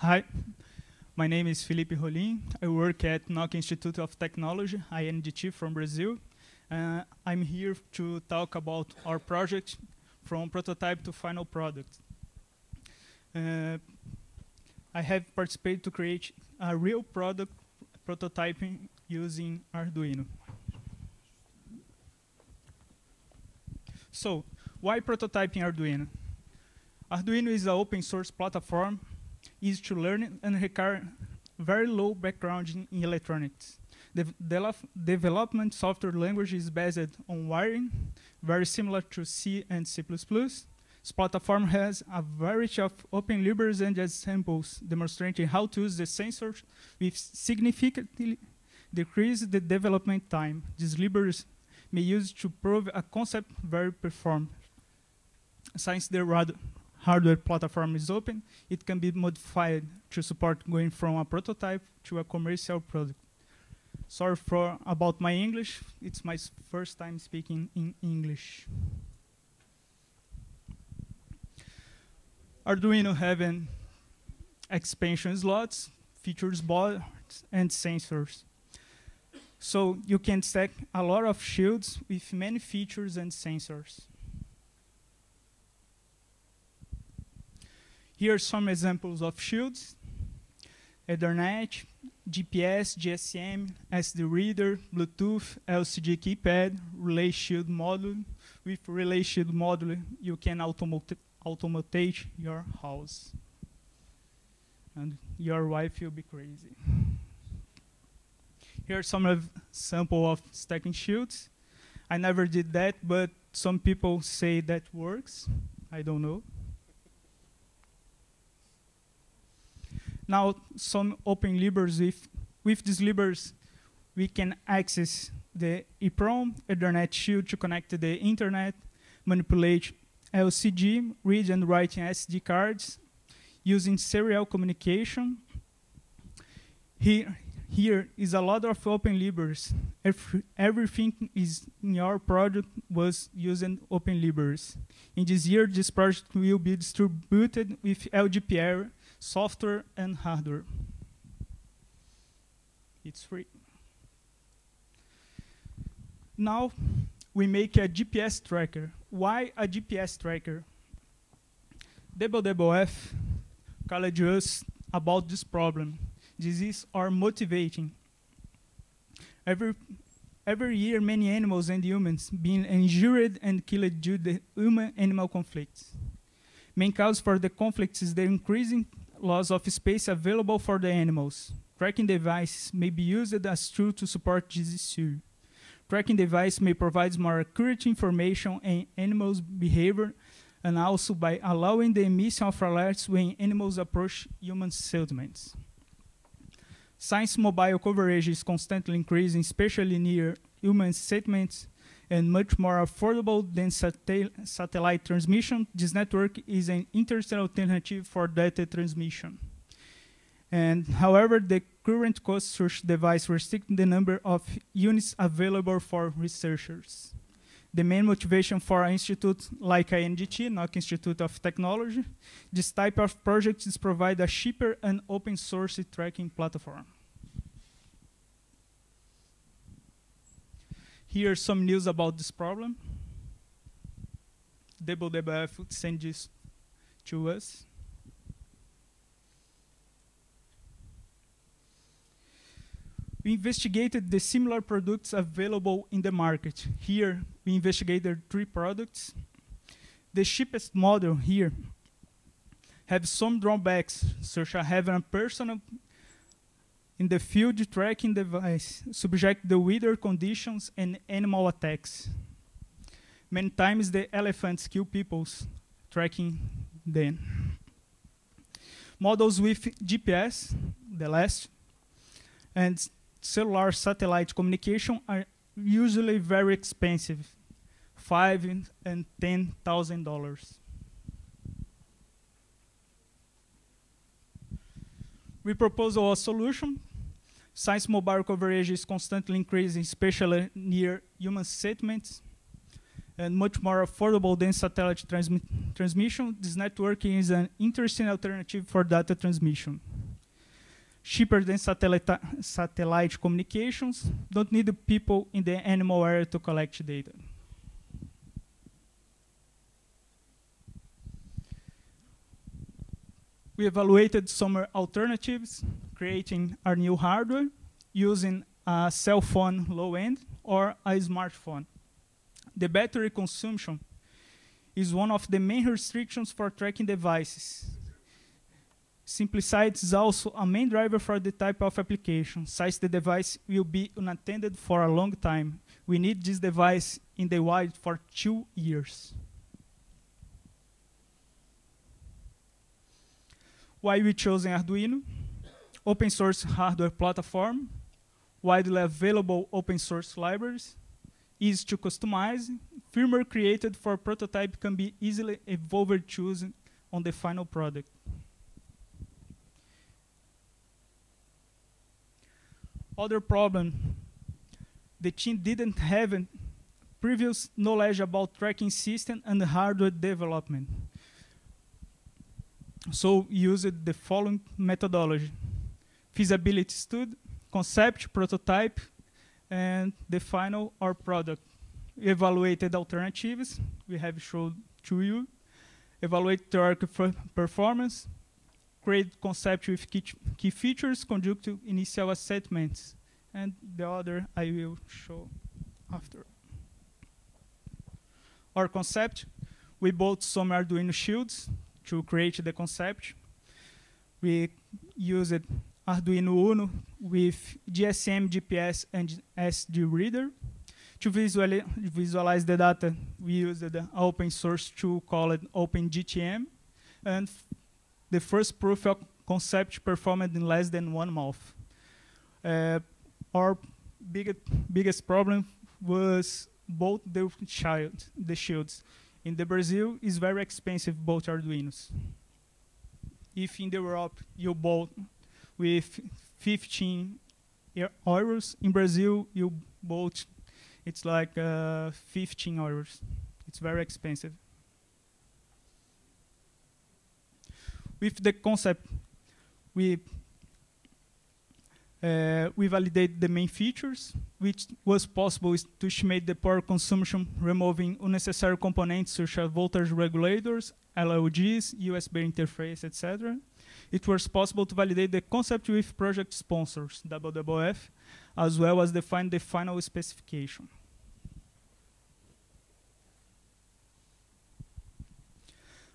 Hi, my name is Felipe Rolim. I work at Nokia Institute of Technology, INDT from Brazil. Uh, I'm here to talk about our project from prototype to final product. Uh, I have participated to create a real product prototyping using Arduino. So, why prototyping Arduino? Arduino is an open source platform, easy to learn and require very low background in, in electronics. The de development software language is based on wiring, very similar to C and C++. This platform has a variety of open libraries and examples demonstrating how to use the sensors with significantly decrease the development time. These libraries may use to prove a concept very perform. Since the hardware platform is open, it can be modified to support going from a prototype to a commercial product. Sorry for about my English. It's my first time speaking in English. Arduino having expansion slots, features boards, and sensors. So you can stack a lot of shields with many features and sensors. Here are some examples of shields. Ethernet, GPS, GSM, SD reader, Bluetooth, LCD keypad, relay shield module. With relay shield module, you can automate, your house. And your wife will be crazy. Here are some sample of stacking shields. I never did that, but some people say that works. I don't know. Now, some open libraries, with, with these libraries, we can access the EEPROM Ethernet shield to connect to the internet, manipulate LCD, read and write SD cards, using serial communication. Here, here is a lot of open libraries. Every, everything is in our project was using open libraries. In this year, this project will be distributed with LGPR software and hardware. It's free. Now we make a GPS tracker. Why a GPS tracker? WWF called us about this problem. This is our motivating. Every, every year, many animals and humans being injured and killed due to human-animal conflicts. Main cause for the conflicts is the increasing loss of space available for the animals. Tracking devices may be used as tool to support this issue. Tracking device may provide more accurate information on animals' behavior and also by allowing the emission of alerts when animals approach human settlements. Science mobile coverage is constantly increasing, especially near human settlements, and much more affordable than satellite transmission, this network is an interesting alternative for data transmission. And however, the current cost search device restricts the number of units available for researchers. The main motivation for an institute like INDT, Nokia Institute of Technology, this type of project is provide a cheaper and open source tracking platform. Here's some news about this problem. WWF sent this to us. We investigated the similar products available in the market. Here, we investigated three products. The cheapest model here have some drawbacks, such as having a personal in the field tracking device subject the weather conditions and animal attacks. Many times the elephants kill people tracking them. Models with GPS, the last, and cellular satellite communication are usually very expensive, five and ten thousand dollars. We propose a solution Science mobile coverage is constantly increasing, especially near human settlements. and much more affordable than satellite transmi transmission, this networking is an interesting alternative for data transmission. Cheaper than satellite, satellite communications, don't need the people in the animal area to collect data. We evaluated some alternatives, creating our new hardware using a cell phone low end or a smartphone. The battery consumption is one of the main restrictions for tracking devices. Simplicity is also a main driver for the type of application, since the device will be unattended for a long time. We need this device in the wild for two years. Why we chose Arduino? Open source hardware platform, widely available open source libraries, easy to customize, firmware created for prototype can be easily evolved chosen on the final product. Other problem, the team didn't have previous knowledge about tracking system and hardware development so used the following methodology. Feasibility study, concept, prototype, and the final or product. Evaluated alternatives, we have showed to you. Evaluate theoretical performance, create concept with key, key features, conduct initial assessments, and the other I will show after. Our concept, we bought some Arduino shields to create the concept. We used Arduino Uno with GSM, GPS, and SD reader. To visuali visualize the data, we used the open source tool called OpenGTS. And the first proof of concept performed in less than one month. Uh, our biggest, biggest problem was both the, child, the shields. In the Brazil, it's very expensive, both Arduinos. If in the Europe you bought with 15 euros, in Brazil you bought, it's like uh, 15 euros. It's very expensive. With the concept, we uh, we validate the main features, which was possible to estimate the power consumption, removing unnecessary components such as voltage regulators, LODs, USB interface, etc. It was possible to validate the concept with project sponsors, WWF, as well as define the final specification.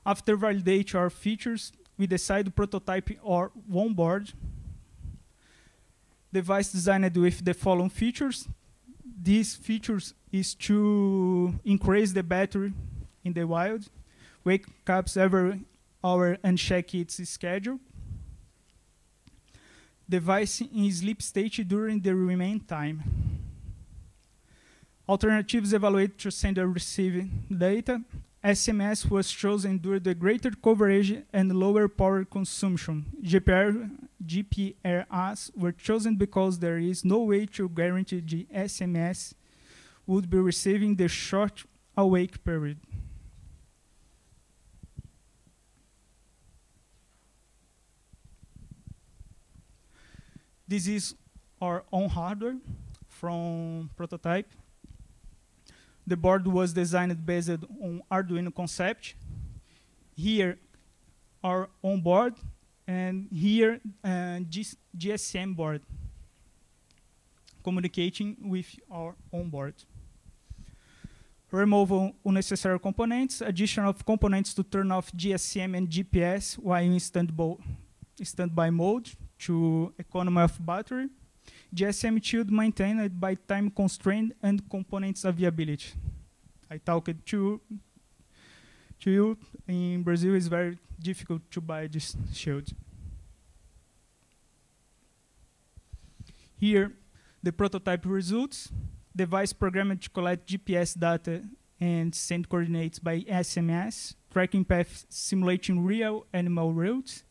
After validating our features, we decide to prototype our one board device designed with the following features. These features is to increase the battery in the wild, wake up every hour and check its schedule. Device in sleep state during the remain time. Alternatives evaluate to send and receive data SMS was chosen due to the greater coverage and lower power consumption. GPR, GPRS were chosen because there is no way to guarantee the SMS would be receiving the short awake period. This is our own hardware from prototype the board was designed based on Arduino concept. Here, our own board, and here, uh, GSM board, communicating with our own board. Remove unnecessary components, addition of components to turn off GSM and GPS while in standby mode to economy of battery, GSM shield maintained by time constraint and components availability. I talked to, to you, in Brazil it's very difficult to buy this shield. Here, the prototype results. Device programmed to collect GPS data and send coordinates by SMS, tracking paths simulating real animal routes,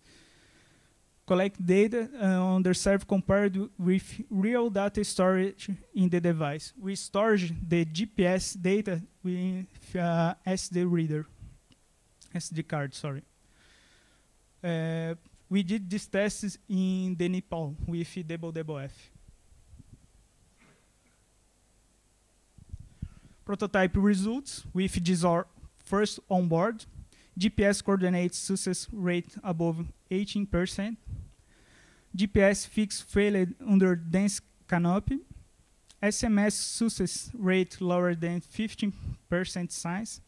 collect data uh, on the server compared with real data storage in the device. We store the GPS data with uh, SD reader, SD card, sorry. Uh, we did these tests in the Nepal with DoubleDoubleF. Prototype results with our first onboard. GPS coordinates success rate above 18%. GPS fixed failed under dense canopy. SMS success rate lower than 15% size.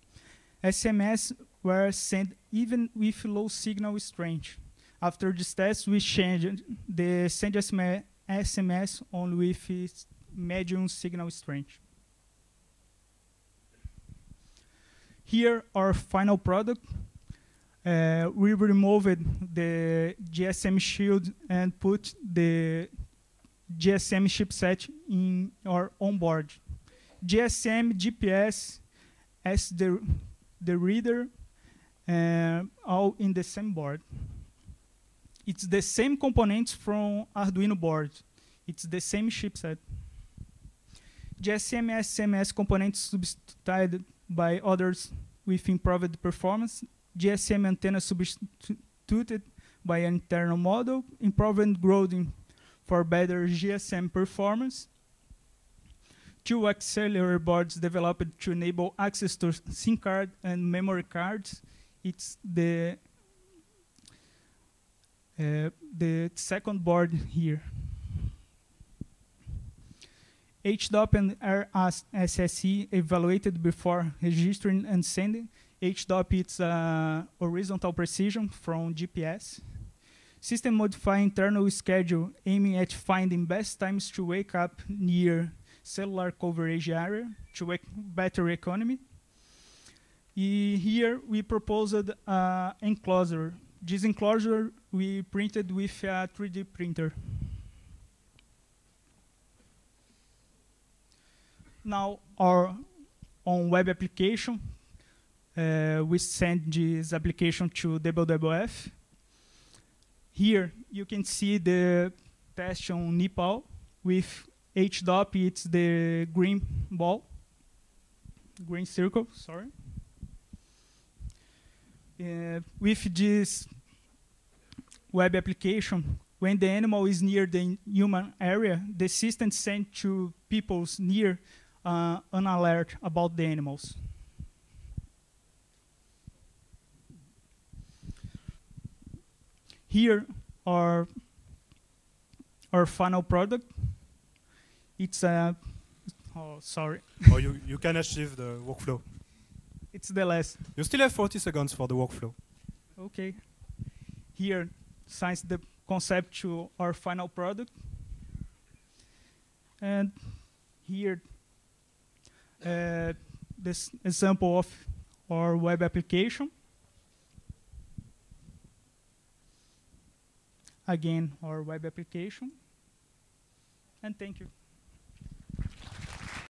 SMS were sent even with low signal strength. After this test, we changed the send SMS only with medium signal strength. Here, our final product. Uh, we removed the GSM shield and put the GSM chipset in our onboard. GSM, GPS, as the, the reader, uh, all in the same board. It's the same components from Arduino board. It's the same chipset. GSM SMS components substituted by others with improved performance. GSM antenna substituted by an internal model, improved grounding for better GSM performance. Two accelerator boards developed to enable access to SIM card and memory cards. It's the uh, the second board here. HDOP and RSSI evaluated before registering and sending. HDOP is uh, horizontal precision from GPS. System modify internal schedule aiming at finding best times to wake up near cellular coverage area to make better economy. Here we proposed uh, enclosure. This enclosure we printed with a 3D printer. Now our on web application, uh, we send this application to DoubleDoubleF. Here you can see the test on Nepal with HDOP, it's the green ball, green circle, sorry. Uh, with this web application, when the animal is near the human area, the system sends to people's near uh, an alert about the animals. Here our our final product. It's a oh sorry. oh, you you can achieve the workflow. It's the last. You still have 40 seconds for the workflow. Okay. Here, since the concept to our final product. And here uh, this example of our web application. Again, our web application. And thank you.